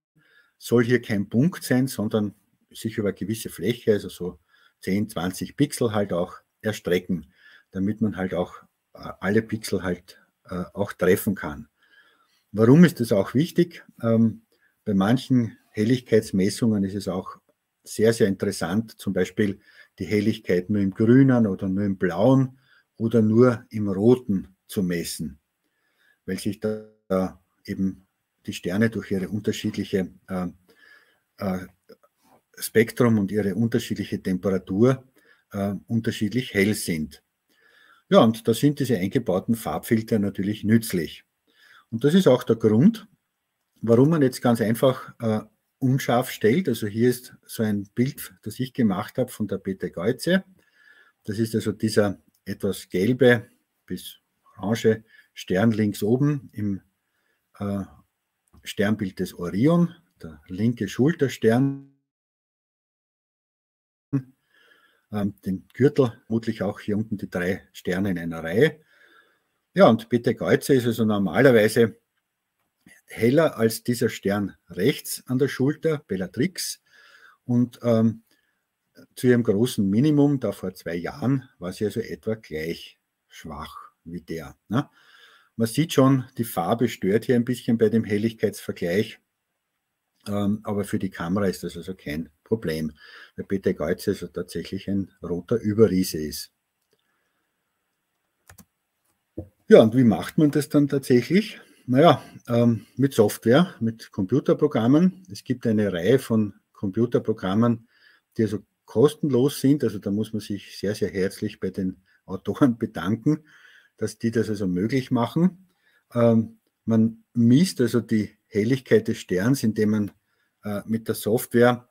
soll hier kein Punkt sein, sondern sich über eine gewisse Fläche, also so 10, 20 Pixel halt auch erstrecken, damit man halt auch alle Pixel halt äh, auch treffen kann. Warum ist das auch wichtig? Ähm, bei manchen Helligkeitsmessungen ist es auch sehr, sehr interessant, zum Beispiel die Helligkeit nur im Grünen oder nur im Blauen oder nur im Roten zu messen, weil sich da eben die Sterne durch ihre unterschiedliche äh, äh, Spektrum und ihre unterschiedliche Temperatur äh, unterschiedlich hell sind. Ja, und da sind diese eingebauten Farbfilter natürlich nützlich. Und das ist auch der Grund, warum man jetzt ganz einfach äh, unscharf stellt. Also hier ist so ein Bild, das ich gemacht habe von der Peter Geuze. Das ist also dieser etwas gelbe bis orange Stern links oben im äh, Sternbild des Orion, der linke Schulterstern. Ähm, den Gürtel, vermutlich auch hier unten die drei Sterne in einer Reihe. Ja, und Peter Geuze ist also normalerweise heller als dieser Stern rechts an der Schulter, Bellatrix. Und ähm, zu ihrem großen Minimum, da vor zwei Jahren, war sie also etwa gleich schwach wie der. Ne? Man sieht schon, die Farbe stört hier ein bisschen bei dem Helligkeitsvergleich, ähm, aber für die Kamera ist das also kein Problem, weil Peter Geutz also tatsächlich ein roter Überriese ist. Ja, und wie macht man das dann tatsächlich? Naja, ähm, mit Software, mit Computerprogrammen. Es gibt eine Reihe von Computerprogrammen, die also kostenlos sind. Also da muss man sich sehr, sehr herzlich bei den Autoren bedanken, dass die das also möglich machen. Ähm, man misst also die Helligkeit des Sterns, indem man äh, mit der Software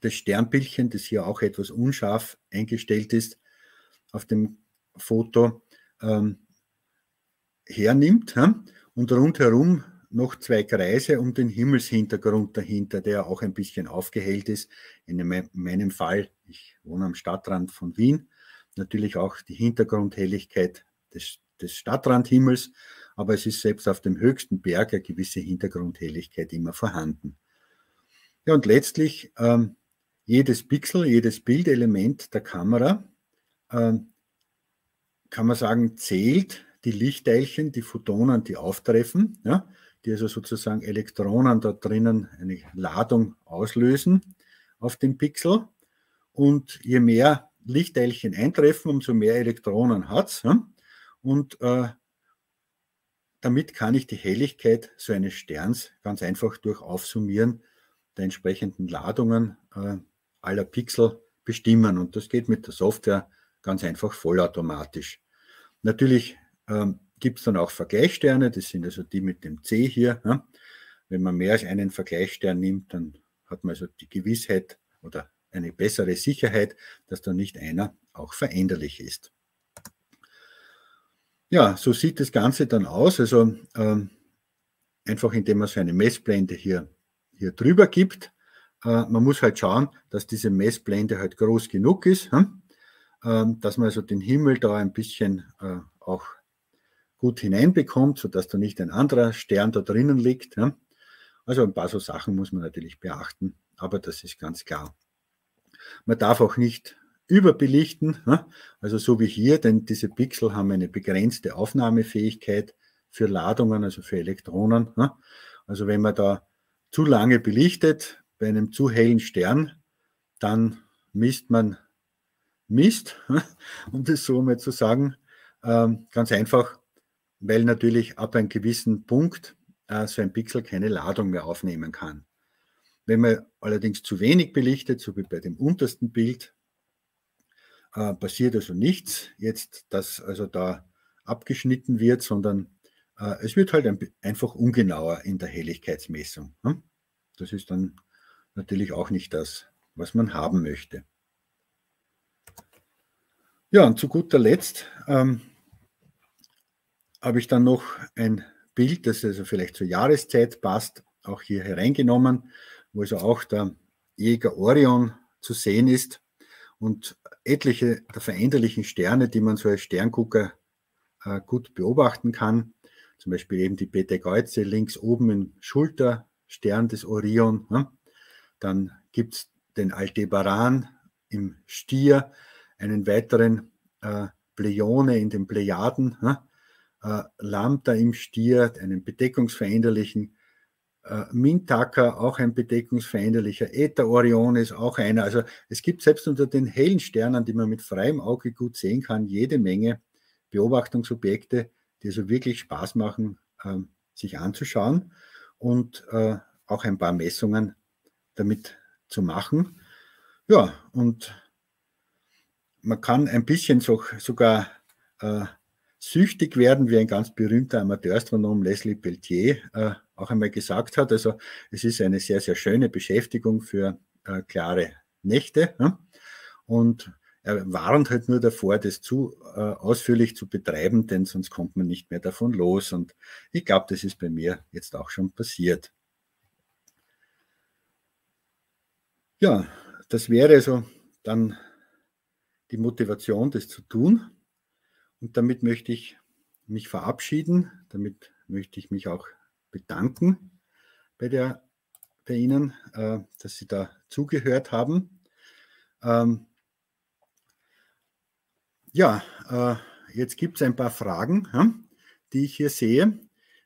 das Sternbildchen, das hier auch etwas unscharf eingestellt ist, auf dem Foto ähm, hernimmt ja, und rundherum noch zwei Kreise um den Himmelshintergrund dahinter, der auch ein bisschen aufgehellt ist. In meinem Fall, ich wohne am Stadtrand von Wien, natürlich auch die Hintergrundhelligkeit des, des Stadtrandhimmels, aber es ist selbst auf dem höchsten Berg eine gewisse Hintergrundhelligkeit immer vorhanden. Ja, und letztlich ähm, jedes Pixel, jedes Bildelement der Kamera, ähm, kann man sagen, zählt die Lichtteilchen, die Photonen, die auftreffen, ja, die also sozusagen Elektronen da drinnen eine Ladung auslösen auf dem Pixel. Und je mehr Lichtteilchen eintreffen, umso mehr Elektronen hat es. Ja. Und äh, damit kann ich die Helligkeit so eines Sterns ganz einfach durch Aufsummieren der entsprechenden Ladungen äh, aller Pixel bestimmen. Und das geht mit der Software ganz einfach vollautomatisch. Natürlich ähm, Gibt es dann auch Vergleichssterne, das sind also die mit dem C hier. Ja? Wenn man mehr als einen Vergleichsstern nimmt, dann hat man also die Gewissheit oder eine bessere Sicherheit, dass da nicht einer auch veränderlich ist. Ja, so sieht das Ganze dann aus. Also ähm, einfach indem man so eine Messblende hier, hier drüber gibt. Äh, man muss halt schauen, dass diese Messblende halt groß genug ist, hm? ähm, dass man also den Himmel da ein bisschen äh, auch gut hineinbekommt, sodass da nicht ein anderer Stern da drinnen liegt. Ja. Also ein paar so Sachen muss man natürlich beachten, aber das ist ganz klar. Man darf auch nicht überbelichten, ja. also so wie hier, denn diese Pixel haben eine begrenzte Aufnahmefähigkeit für Ladungen, also für Elektronen. Ja. Also wenn man da zu lange belichtet bei einem zu hellen Stern, dann misst man Mist, um das so mal zu sagen. Ähm, ganz einfach, weil natürlich ab einem gewissen Punkt äh, so ein Pixel keine Ladung mehr aufnehmen kann. Wenn man allerdings zu wenig belichtet, so wie bei dem untersten Bild, äh, passiert also nichts jetzt, dass also da abgeschnitten wird, sondern äh, es wird halt ein, einfach ungenauer in der Helligkeitsmessung. Ne? Das ist dann natürlich auch nicht das, was man haben möchte. Ja, und zu guter Letzt ähm, habe ich dann noch ein Bild, das also vielleicht zur Jahreszeit passt, auch hier hereingenommen, wo also auch der Jäger Orion zu sehen ist und etliche der veränderlichen Sterne, die man so als Sterngucker äh, gut beobachten kann. Zum Beispiel eben die Beteigeuze links oben im Schulterstern Stern des Orion. Ne? Dann gibt es den Aldebaran im Stier, einen weiteren äh, Pleione in den Plejaden, ne? äh, Lambda im Stier, einen bedeckungsveränderlichen äh, Mintaka, auch ein bedeckungsveränderlicher, Eta Orion ist auch einer. Also es gibt selbst unter den hellen Sternen, die man mit freiem Auge gut sehen kann, jede Menge Beobachtungsobjekte, die also wirklich Spaß machen, äh, sich anzuschauen und äh, auch ein paar Messungen damit zu machen. Ja, und man kann ein bisschen so, sogar äh, süchtig werden, wie ein ganz berühmter Amateurastronom Leslie Peltier äh, auch einmal gesagt hat. Also es ist eine sehr, sehr schöne Beschäftigung für äh, klare Nächte. Ja? Und er warnt halt nur davor, das zu äh, ausführlich zu betreiben, denn sonst kommt man nicht mehr davon los. Und ich glaube, das ist bei mir jetzt auch schon passiert. Ja, das wäre so dann die Motivation, das zu tun. Und damit möchte ich mich verabschieden. Damit möchte ich mich auch bedanken bei, der, bei Ihnen, äh, dass Sie da zugehört haben. Ähm, ja, äh, jetzt gibt es ein paar Fragen, ja, die ich hier sehe.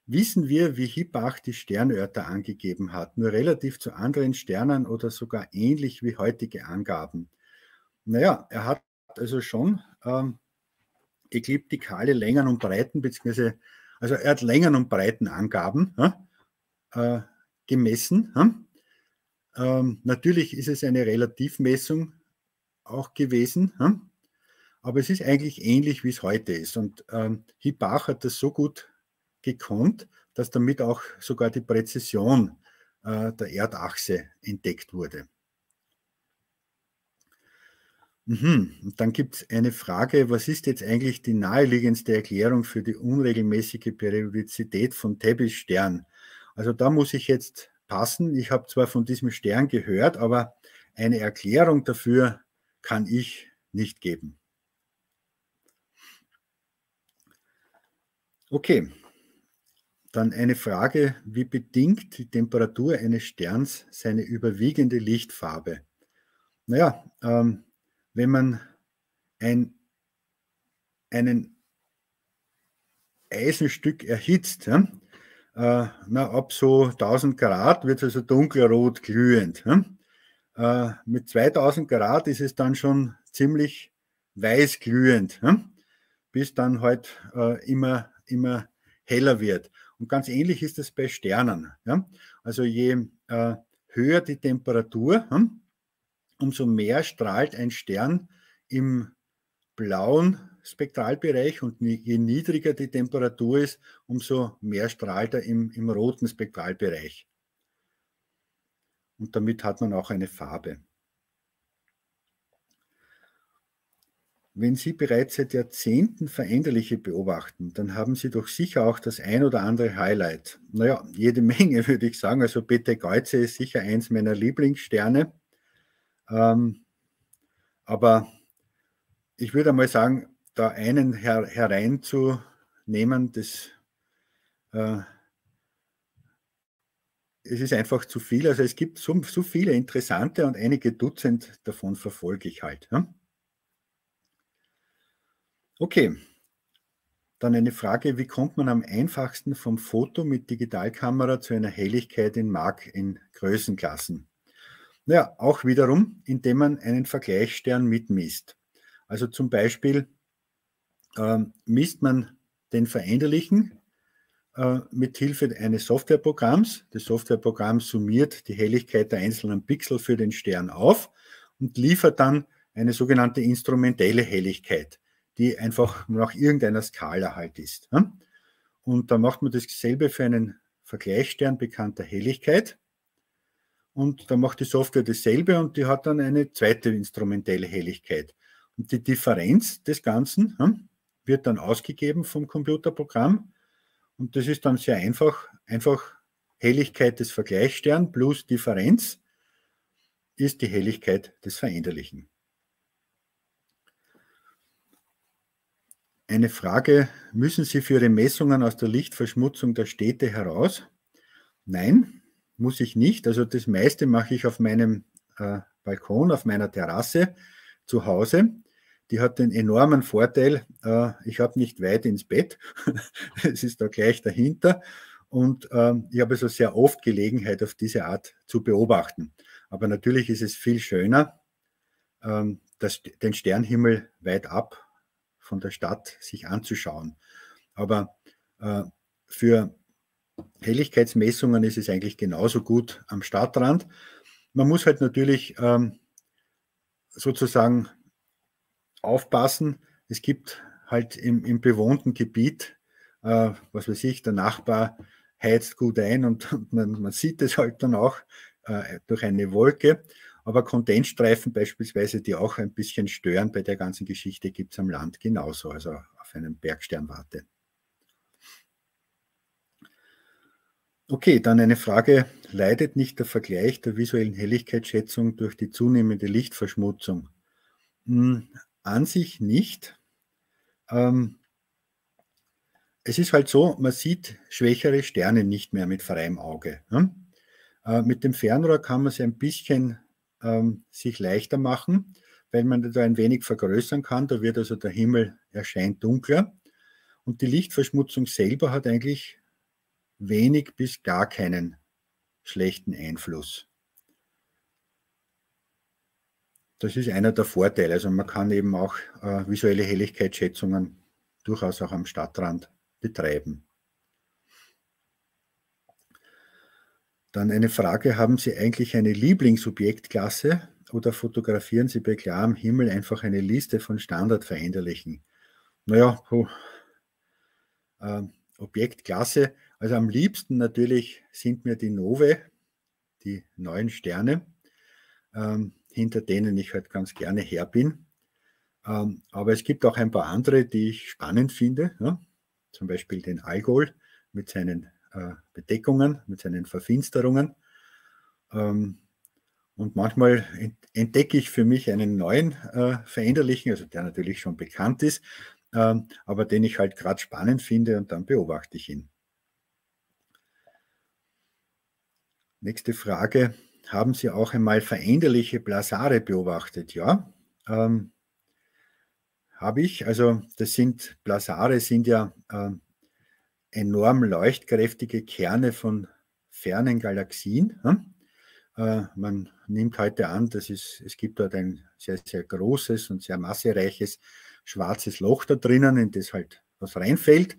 Wissen wir, wie Hibbach die Sternörter angegeben hat, nur relativ zu anderen Sternen oder sogar ähnlich wie heutige Angaben? Naja, er hat also schon ähm, ekliptikale Längen und Breiten, beziehungsweise, also er hat Längen und Breitenangaben äh, gemessen. Ähm, natürlich ist es eine Relativmessung auch gewesen, aber es ist eigentlich ähnlich, wie es heute ist. Und ähm, Hibbach hat das so gut gekonnt, dass damit auch sogar die Präzision äh, der Erdachse entdeckt wurde. Mhm. Dann gibt es eine Frage, was ist jetzt eigentlich die naheliegendste Erklärung für die unregelmäßige Periodizität von Tebbis-Stern? Also da muss ich jetzt passen. Ich habe zwar von diesem Stern gehört, aber eine Erklärung dafür kann ich nicht geben. Okay, dann eine Frage, wie bedingt die Temperatur eines Sterns seine überwiegende Lichtfarbe? Naja, ähm, wenn man ein, einen Eisenstück erhitzt, ja, äh, na, ab so 1000 Grad wird es also dunkelrot glühend. Ja. Äh, mit 2000 Grad ist es dann schon ziemlich weiß glühend, ja, bis dann halt äh, immer, immer heller wird. Und ganz ähnlich ist es bei Sternen. Also je äh, höher die Temperatur, umso mehr strahlt ein Stern im blauen Spektralbereich und je niedriger die Temperatur ist, umso mehr strahlt er im, im roten Spektralbereich. Und damit hat man auch eine Farbe. Wenn Sie bereits seit Jahrzehnten Veränderliche beobachten, dann haben Sie doch sicher auch das ein oder andere Highlight. Naja, jede Menge würde ich sagen. Also Bete Geuze ist sicher eins meiner Lieblingssterne. Ähm, aber ich würde mal sagen, da einen her hereinzunehmen, das äh, es ist einfach zu viel. Also es gibt so, so viele interessante und einige Dutzend davon verfolge ich halt. Ja? Okay, dann eine Frage, wie kommt man am einfachsten vom Foto mit Digitalkamera zu einer Helligkeit in Mark in Größenklassen? Ja, auch wiederum, indem man einen Vergleichsstern mitmisst. Also zum Beispiel ähm, misst man den Veränderlichen äh, mit Hilfe eines Softwareprogramms. Das Softwareprogramm summiert die Helligkeit der einzelnen Pixel für den Stern auf und liefert dann eine sogenannte instrumentelle Helligkeit, die einfach nach irgendeiner Skala halt ist. Ja? Und da macht man dasselbe für einen Vergleichsstern bekannter Helligkeit. Und da macht die Software dasselbe und die hat dann eine zweite instrumentelle Helligkeit. Und die Differenz des Ganzen hm, wird dann ausgegeben vom Computerprogramm. Und das ist dann sehr einfach. Einfach Helligkeit des Vergleichssterns plus Differenz ist die Helligkeit des Veränderlichen. Eine Frage, müssen Sie für Ihre Messungen aus der Lichtverschmutzung der Städte heraus? Nein, muss ich nicht. Also das meiste mache ich auf meinem äh, Balkon, auf meiner Terrasse zu Hause. Die hat den enormen Vorteil, äh, ich habe nicht weit ins Bett. es ist da gleich dahinter. Und ähm, ich habe also sehr oft Gelegenheit, auf diese Art zu beobachten. Aber natürlich ist es viel schöner, ähm, das, den Sternhimmel weit ab von der Stadt sich anzuschauen. Aber äh, für Helligkeitsmessungen ist es eigentlich genauso gut am Stadtrand. Man muss halt natürlich ähm, sozusagen aufpassen. Es gibt halt im, im bewohnten Gebiet, äh, was weiß ich, der Nachbar heizt gut ein und, man, man, sieht es halt dann auch äh, durch eine Wolke. Aber Kondensstreifen beispielsweise, die auch ein bisschen stören bei der ganzen Geschichte, gibt es am Land genauso, also auf einem Bergsternwarte. Okay, dann eine Frage. Leidet nicht der Vergleich der visuellen Helligkeitsschätzung durch die zunehmende Lichtverschmutzung? Hm, an sich nicht. Ähm, es ist halt so, man sieht schwächere Sterne nicht mehr mit freiem Auge. Ne? Äh, mit dem Fernrohr kann man es ein bisschen ähm, sich leichter machen, weil man da ein wenig vergrößern kann. Da wird also der Himmel erscheint dunkler. Und die Lichtverschmutzung selber hat eigentlich wenig bis gar keinen schlechten Einfluss. Das ist einer der Vorteile. Also man kann eben auch äh, visuelle Helligkeitsschätzungen durchaus auch am Stadtrand betreiben. Dann eine Frage, haben Sie eigentlich eine Lieblingsobjektklasse oder fotografieren Sie bei klarem Himmel einfach eine Liste von Standardveränderlichen? Naja, äh, Objektklasse, also am liebsten natürlich sind mir die Nove, die neuen Sterne, ähm, hinter denen ich halt ganz gerne her bin. Ähm, aber es gibt auch ein paar andere, die ich spannend finde, ja? zum Beispiel den Algol mit seinen äh, Bedeckungen, mit seinen Verfinsterungen. Ähm, und manchmal entdecke ich für mich einen neuen äh, Veränderlichen, also der natürlich schon bekannt ist, ähm, aber den ich halt gerade spannend finde und dann beobachte ich ihn. Nächste Frage. Haben Sie auch einmal veränderliche Blasare beobachtet? Ja, ähm, habe ich. Also das sind, Blasare sind ja ähm, enorm leuchtkräftige Kerne von fernen Galaxien. Äh, man nimmt heute an, dass es, es gibt dort ein sehr, sehr großes und sehr massereiches schwarzes Loch da drinnen, in das halt was reinfällt.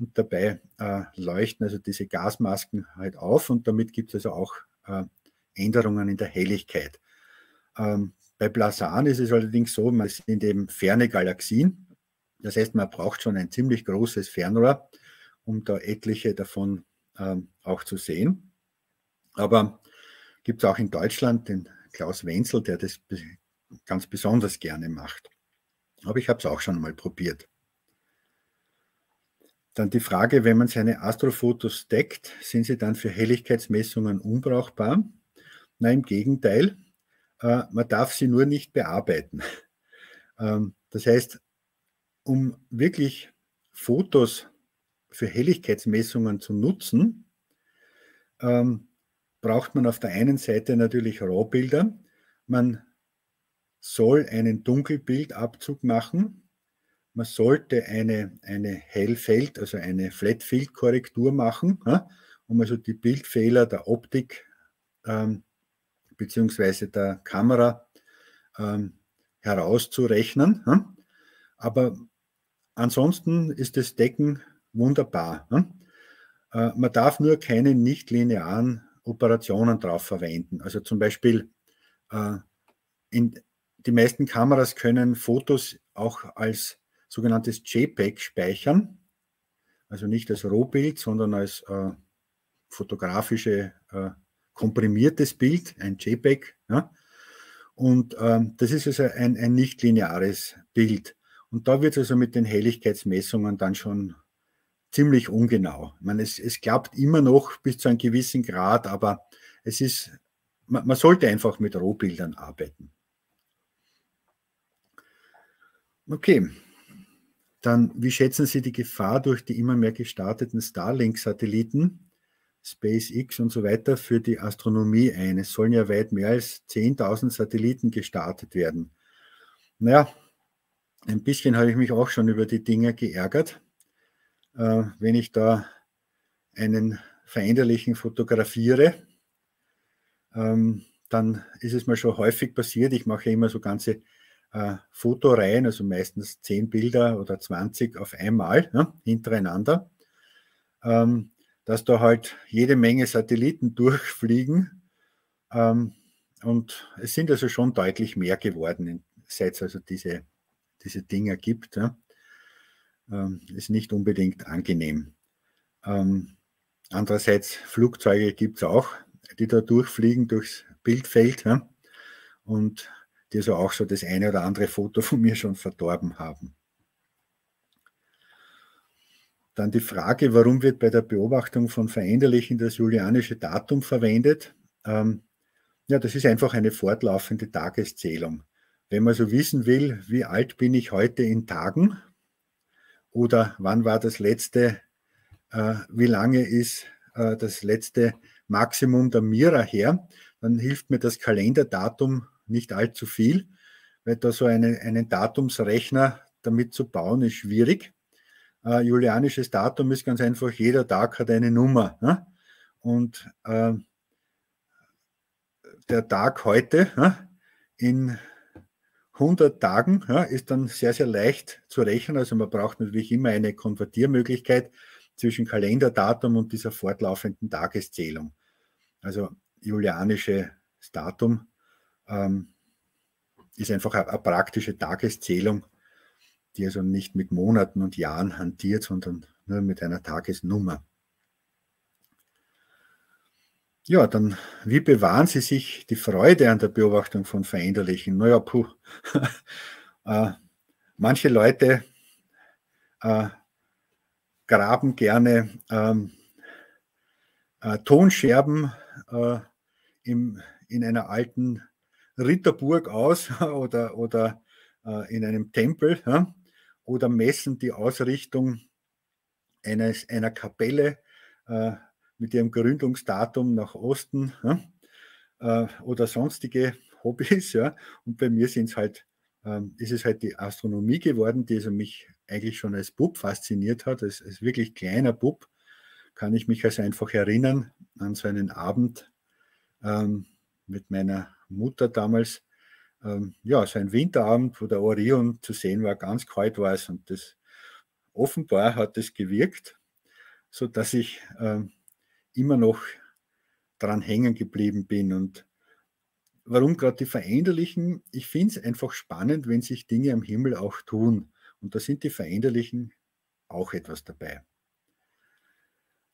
Und dabei äh, leuchten also diese Gasmasken halt auf und damit gibt es also auch äh, Änderungen in der Helligkeit. Ähm, bei Blasan ist es allerdings so, man sind eben ferne Galaxien. Das heißt, man braucht schon ein ziemlich großes Fernrohr, um da etliche davon ähm, auch zu sehen. Aber gibt es auch in Deutschland den Klaus Wenzel, der das ganz besonders gerne macht. Aber ich habe es auch schon mal probiert. Dann die Frage, wenn man seine Astrofotos deckt, sind sie dann für Helligkeitsmessungen unbrauchbar? Nein, im Gegenteil. Äh, man darf sie nur nicht bearbeiten. Ähm, das heißt, um wirklich Fotos für Helligkeitsmessungen zu nutzen, ähm, braucht man auf der einen Seite natürlich RAW-Bilder. Man soll einen Dunkelbildabzug machen. Man sollte eine, eine Hellfeld, also eine Flatfield-Korrektur machen, ja, um also die Bildfehler der Optik ähm, bzw. der Kamera ähm, herauszurechnen. Ja. Aber ansonsten ist das Decken wunderbar. Ne? Äh, man darf nur keine nicht-linearen Operationen drauf verwenden. Also zum Beispiel äh, in, die meisten Kameras können Fotos auch als sogenanntes JPEG speichern. Also nicht als Rohbild, sondern als äh, fotografische äh, komprimiertes Bild, ein JPEG. Ja? Und ähm, das ist also ein, ein nicht lineares Bild. Und da wird es also mit den Helligkeitsmessungen dann schon ziemlich ungenau. Ich meine, es, es klappt immer noch bis zu einem gewissen Grad, aber es ist, man, man sollte einfach mit Rohbildern arbeiten. Okay, dann wie schätzen Sie die Gefahr durch die immer mehr gestarteten Starlink-Satelliten SpaceX und so weiter für die Astronomie ein. Es sollen ja weit mehr als 10.000 Satelliten gestartet werden. Naja, ein bisschen habe ich mich auch schon über die Dinge geärgert. Äh, wenn ich da einen Veränderlichen fotografiere, ähm, dann ist es mir schon häufig passiert. Ich mache immer so ganze äh, Fotoreihen, also meistens 10 Bilder oder 20 auf einmal ne, hintereinander, ähm, dass da halt jede Menge Satelliten durchfliegen. Ähm, und es sind also schon deutlich mehr geworden, seit es also diese diese Dinger gibt, ja, ähm, ist nicht unbedingt angenehm. Ähm, andererseits, Flugzeuge gibt es auch, die da durchfliegen durchs Bildfeld ja, und die so auch so das eine oder andere Foto von mir schon verdorben haben. Dann die Frage, warum wird bei der Beobachtung von Veränderlichen das julianische Datum verwendet? Ähm, ja, das ist einfach eine fortlaufende Tageszählung. Wenn man so wissen will, wie alt bin ich heute in Tagen oder wann war das letzte, äh, wie lange ist äh, das letzte Maximum der Mira her, dann hilft mir das Kalenderdatum nicht allzu viel, weil da so eine, einen Datumsrechner damit zu bauen ist schwierig. Äh, julianisches Datum ist ganz einfach, jeder Tag hat eine Nummer. Ne? Und äh, der Tag heute ne, in 100 Tagen ja, ist dann sehr, sehr leicht zu rechnen. Also man braucht natürlich immer eine Konvertiermöglichkeit zwischen Kalenderdatum und dieser fortlaufenden Tageszählung. Also julianisches Datum ähm, ist einfach eine, eine, praktische Tageszählung, die also nicht mit Monaten und Jahren hantiert, sondern nur mit einer Tagesnummer. Ja, dann, wie bewahren Sie sich die Freude an der Beobachtung von Veränderlichen? Naja, puh. äh, manche Leute äh, graben gerne ähm, äh, Tonscherben äh, im, in einer alten Ritterburg aus oder, oder äh, in einem Tempel ja? oder messen die Ausrichtung eines, einer Kapelle äh, mit ihrem Gründungsdatum nach Osten ja, äh, oder sonstige Hobbys. Ja. Und bei mir sind es halt, ähm, ist es halt die Astronomie geworden, die also mich eigentlich schon als Bub fasziniert hat. Als, als wirklich kleiner Bub kann ich mich also einfach erinnern an so einen Abend ähm, mit meiner Mutter damals. Ähm, ja, so ein Winterabend, wo der Orion zu sehen war, ganz kalt war es und das offenbar hat es gewirkt, sodass ich ähm, immer noch dran hängen geblieben bin. Und warum gerade die Veränderlichen? Ich finde es einfach spannend, wenn sich Dinge am Himmel auch tun. Und da sind die Veränderlichen auch etwas dabei.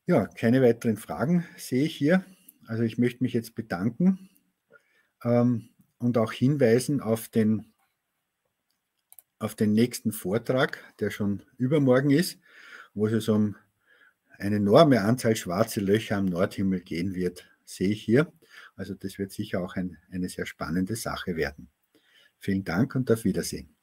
Ja, keine weiteren Fragen sehe ich hier. Also ich möchte mich jetzt bedanken ähm, und auch hinweisen auf den, auf den nächsten Vortrag, der schon übermorgen ist, wo es um eine enorme Anzahl schwarze Löcher am Nordhimmel gehen wird, sehe ich hier. Also das wird sicher auch ein, eine sehr spannende Sache werden. Vielen Dank und auf Wiedersehen.